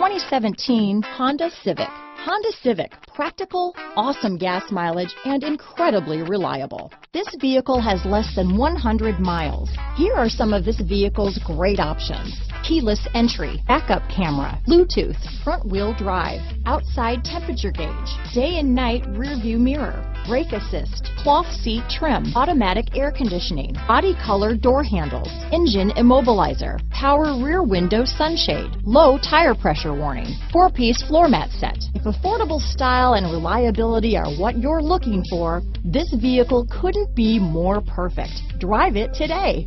2017 Honda Civic. Honda Civic, practical, awesome gas mileage, and incredibly reliable. This vehicle has less than 100 miles. Here are some of this vehicle's great options. Keyless entry, backup camera, Bluetooth, front wheel drive, outside temperature gauge, day and night rear view mirror, brake assist, cloth seat trim, automatic air conditioning, body color door handles, engine immobilizer, power rear window sunshade, low tire pressure warning, four-piece floor mat set. If affordable style and reliability are what you're looking for, this vehicle couldn't be more perfect. Drive it today.